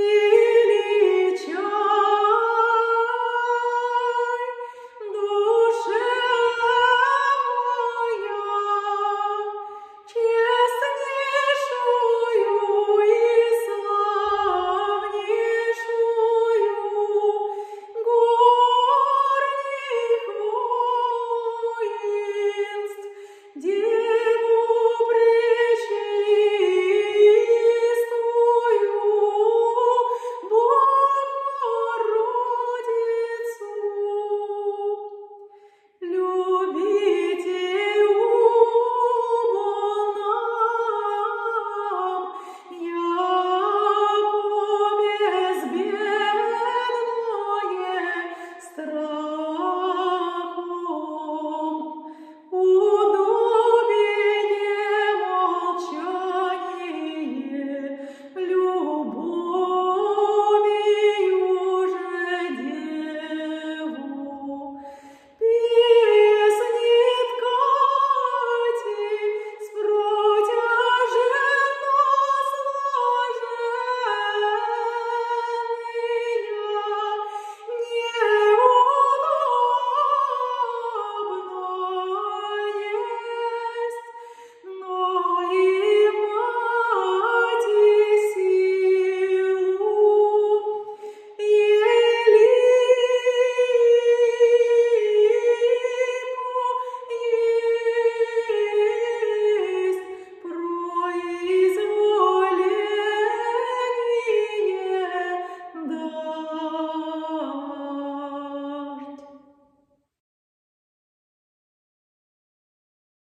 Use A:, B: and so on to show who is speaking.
A: You